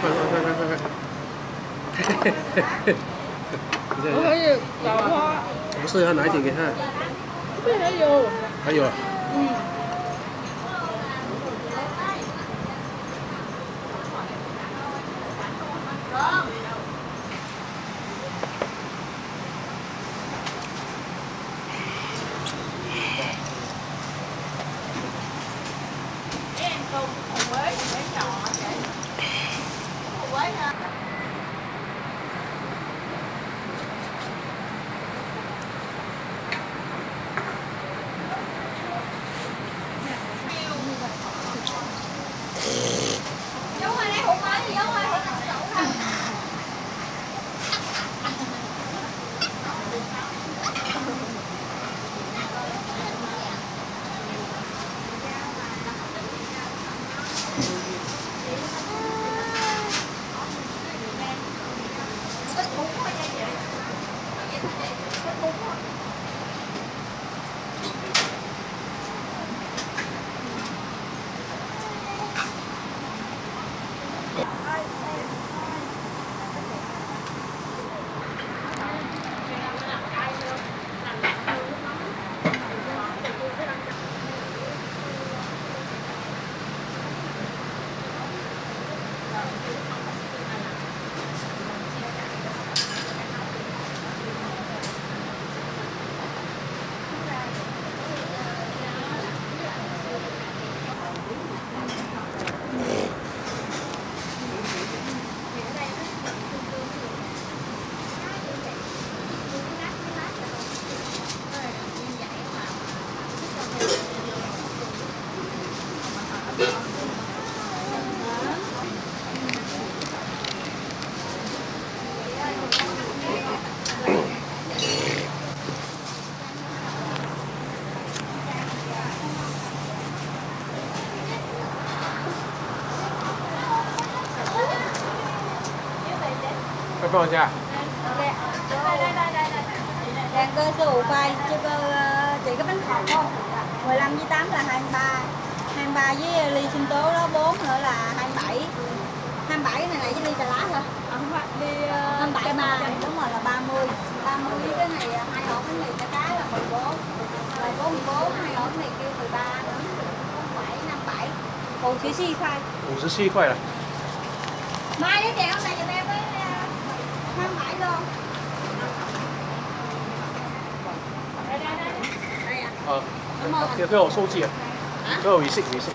快快快快快！嘿嘿嘿嘿嘿！我可以搞花。我试一下拿一点给他。这边还有。还有。嗯。they want. Chưa? đây đây đây đây Đàn cơ sư ủ quay cho cơ ờ, chị cái bánh khọt không 15 với 8 là 23 23 với ly sinh tố đó 4 nữa là 27 27 này này với ly trà lá thôi. Không phải đi 27 mà đúng rồi là 30 30 với cái này ờ, hai hộp bánh mì cá cá là 14 14 14 hai hộp này kêu 13 nữa. 47 57 Ồ chữ si khoai? 57块了。Mai lấy kẹo này giùm em. với ờ, Ờ, tiếp theo sâu chìa Tôi ở ý xịn, ý xịn.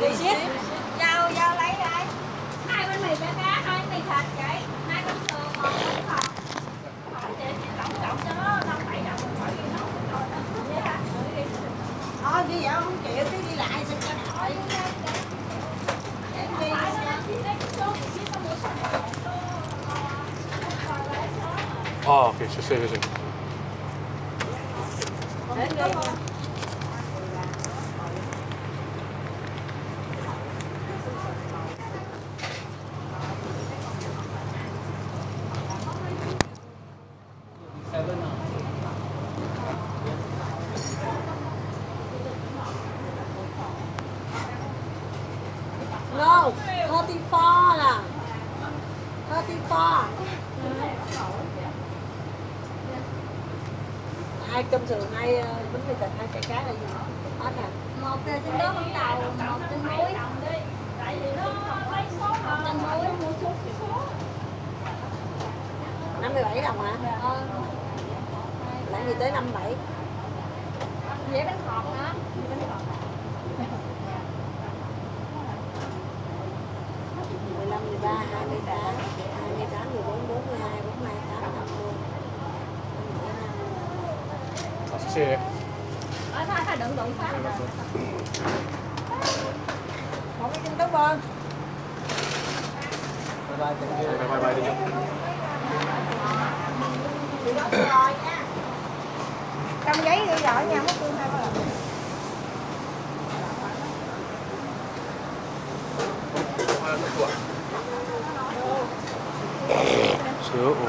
Ý xịn? Giao, giao lấy rồi Hai bên này bé bé 哦，可以谢谢 hai cơm sườn hai ờ, bánh mì thịt hai trái cá là gì hết à một trên đó bánh tàu một trên muối tại vì nó lấy số một trên muối mua số số 57 đồng hả? Ờ. Làm gì tới 57 dễ bánh khọt nữa bánh khọt 15, 13, 28, 28, 14, 42, 42, 8, 50 xe ờ, thôi thôi một cái chân tới bên bye bye đi trong giấy ghi rõ nha mất tương hai ba lần. Sữa ủ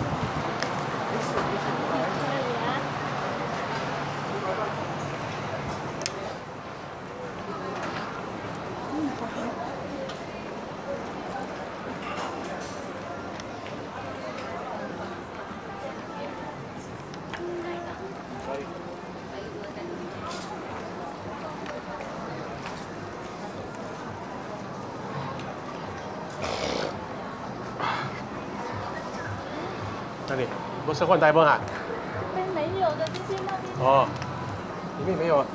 不是换台风啊？边没有的，这那边。哦，里面没有啊。